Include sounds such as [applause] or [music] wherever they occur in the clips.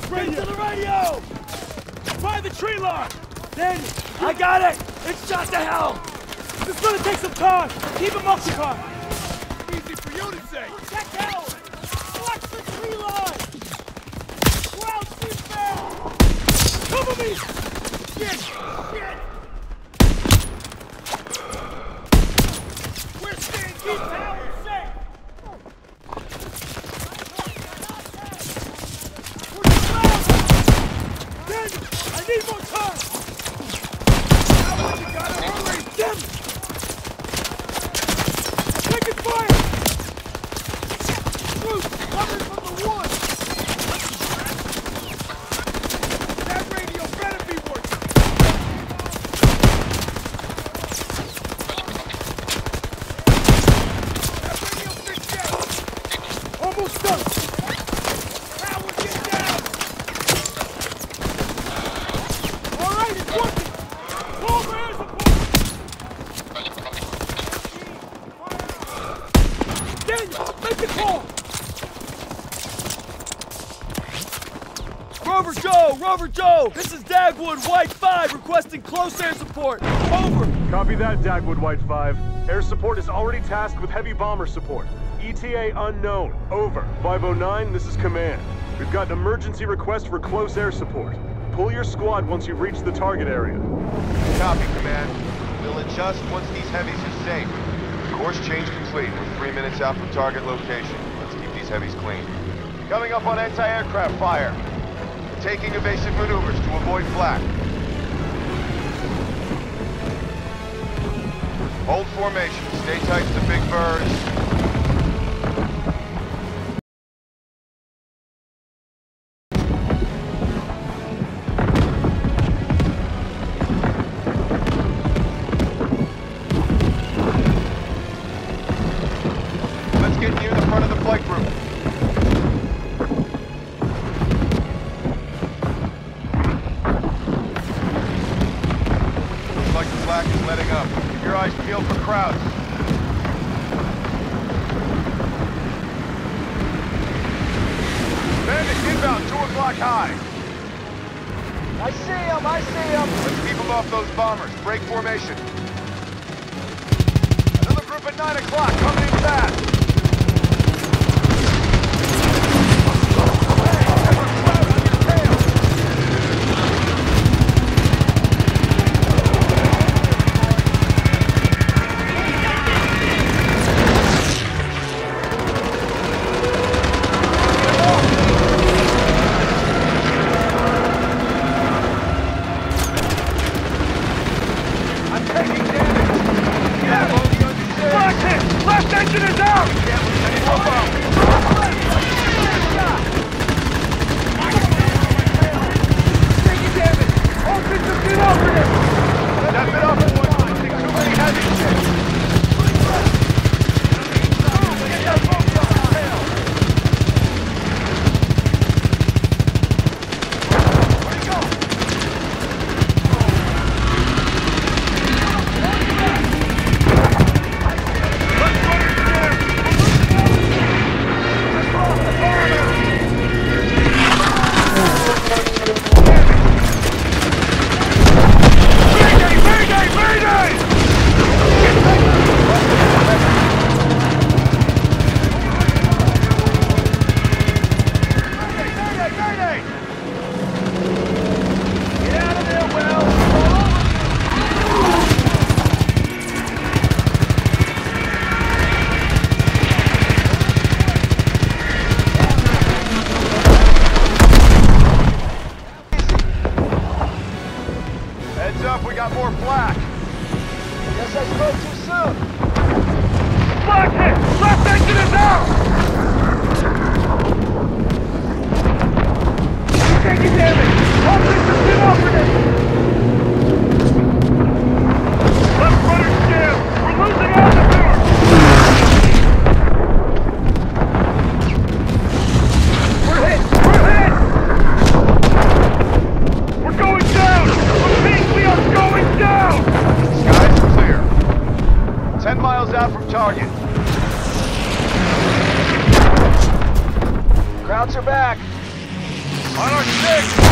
Service radio! Get to the radio! Find the tree line! Then, I got it! It's shot to hell! It's gonna take some time! Keep him occupied! Easy for you to say! Check hell! Watch the tree line! Crouch defense! Cover me! Shit! Shit! We're staying keep hell safe! Daniel, I need more time! You gotta hurry! Damn it! Taking fire! Bruce, coming from the woods! That radio better be working! That radio fixed out! Almost done! Howard, get down! All right, it's working! Call for air support! Daniel, make the call! Rover Joe! Rover Joe! This is Dagwood, White 5, requesting close air support. Over! Copy that, Dagwood White 5. Air support is already tasked with heavy bomber support. ETA unknown. Over. 509, this is command. We've got an emergency request for close air support. Pull your squad once you've reached the target area. Copy, Command. We'll adjust once these heavies are safe. Course change complete. We're three minutes out from target location. Let's keep these heavies clean. Coming up on anti-aircraft fire. Taking evasive maneuvers to avoid flak. Hold formation. Stay tight to big birds. Like the flak is letting up. Keep your eyes peeled for Krauts. Bandit inbound, 2 o'clock high. I see him, I see him! Let's keep them off those bombers. Break formation. Another group at 9 o'clock, coming in fast. Flak. Guess I spoke too soon. Hit! Left engine is out! You're taking damage! Offensive inoperative! Left rudder jammed! We're losing altitude! target. Krauts are back. Monarch 6!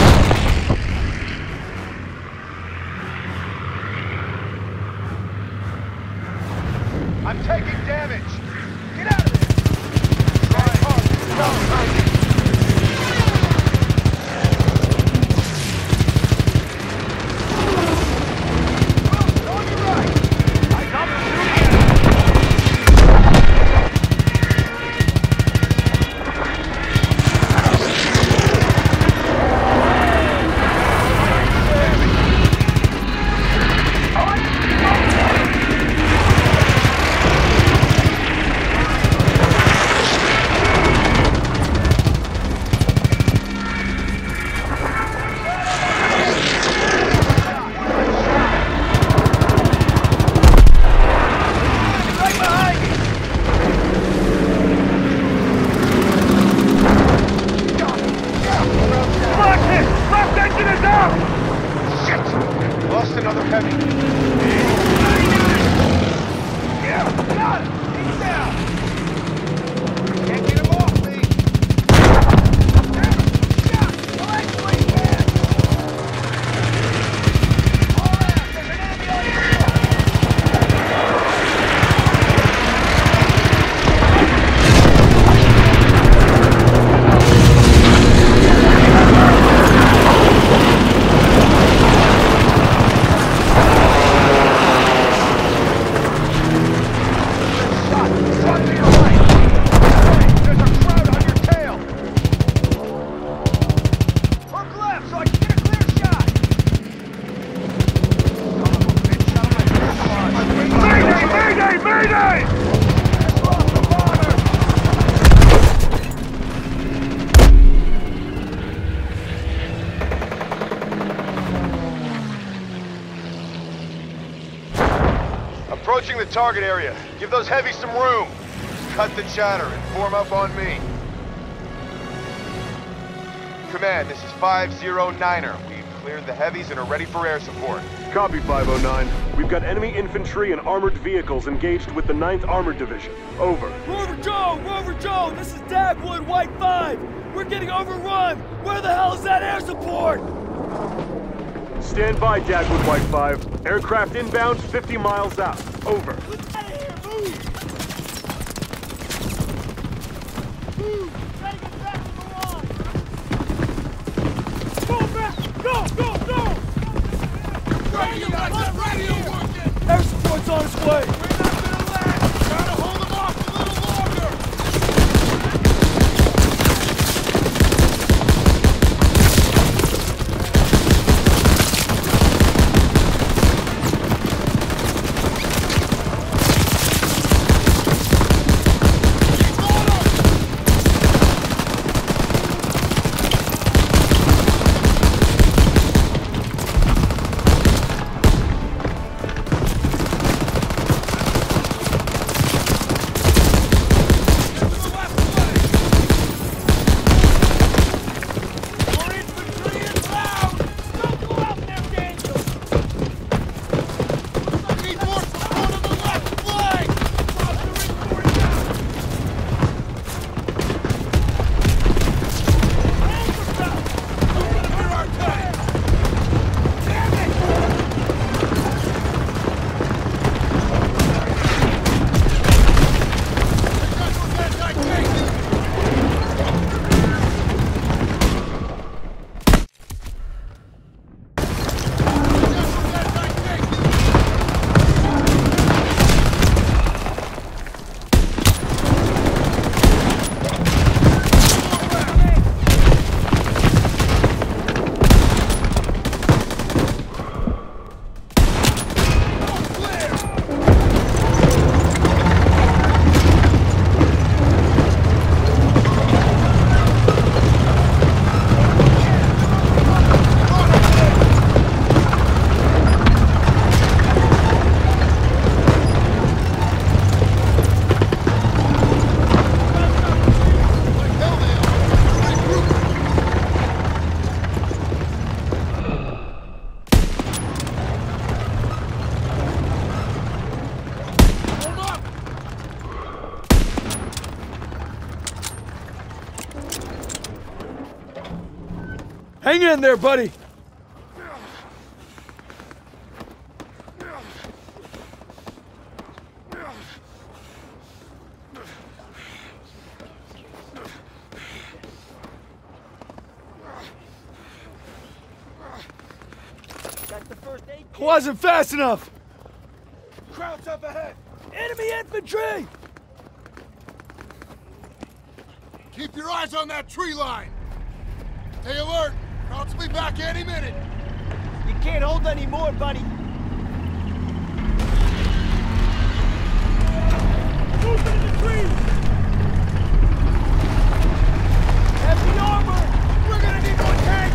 Approaching the target area. Give those heavies some room. Cut the chatter and form up on me. Command, this is 509er. We've cleared the heavies and are ready for air support. Copy 509. We've got enemy infantry and armored vehicles engaged with the 9th Armored Division. Over. Rover Joe! Rover Joe! This is Dagwood, White 5! We're getting overrun! Where the hell is that air support? Stand by, Dagwood White 5. Aircraft inbound 50 miles out. Over. Out Hang in there, buddy! Wasn't fast enough! Krauts up ahead! Enemy infantry! Keep your eyes on that tree line! Stay alert! Cops will be back any minute. You can't hold any more, buddy. Move into the trees! Heavy armor! We're gonna need more tanks!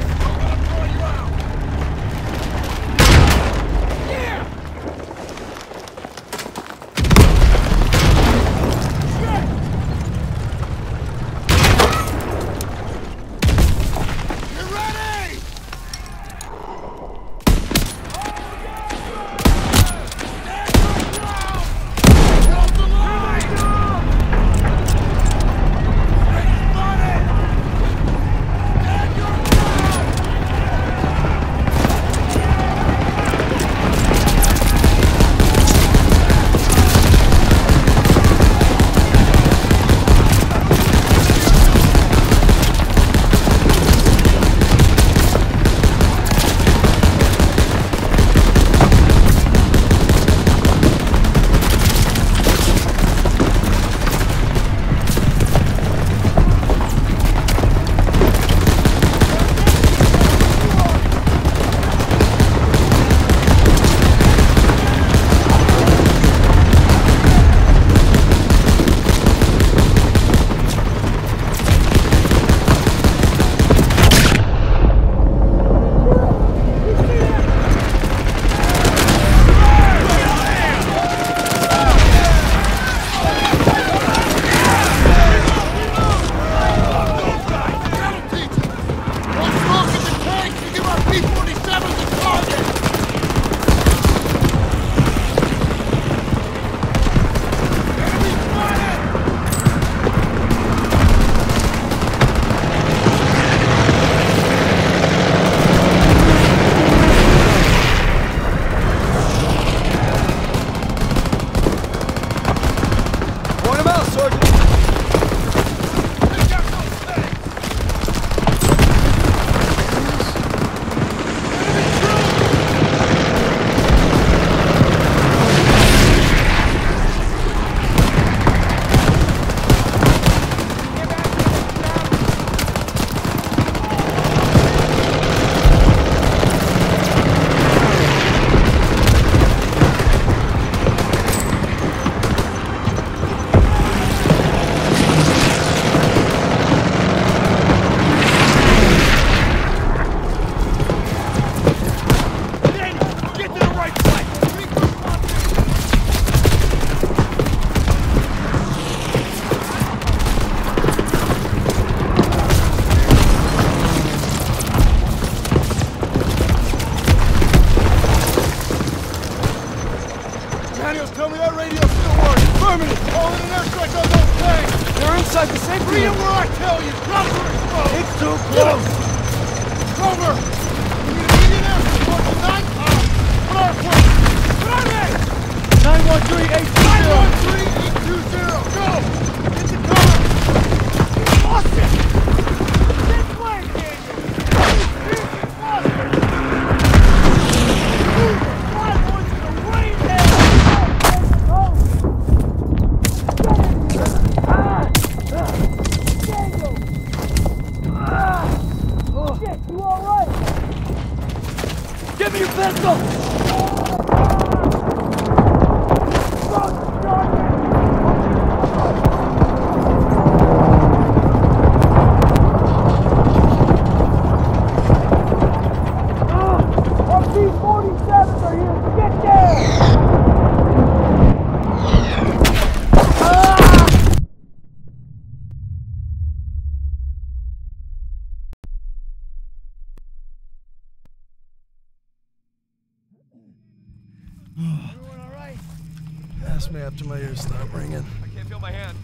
Fuck! after my ears stop ringing. I can't feel my hand.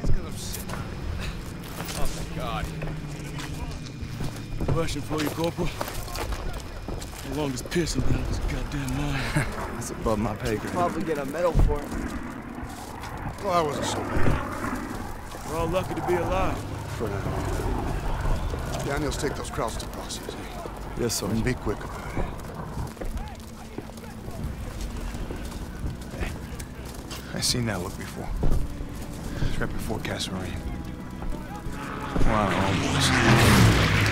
It's because I'm sick. Oh, thank God. Question for you, Corporal. Longest piss is piercing been this goddamn mine? [laughs] That's above my pay grade. Probably get a medal for it. Well, I wasn't so bad. We're all lucky to be alive. For now. Daniels, take those Krauts to process. Eh? Yes, sir. And be quick it. Seen that look before. It's right before Kasserine. Wow, boys.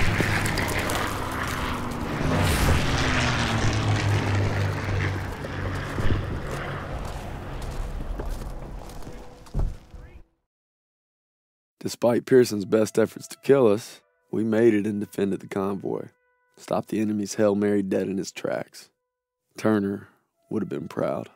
Despite Pierson's best efforts to kill us, we made it and defended the convoy, stopped the enemy's Hail Mary dead in his tracks. Turner would have been proud.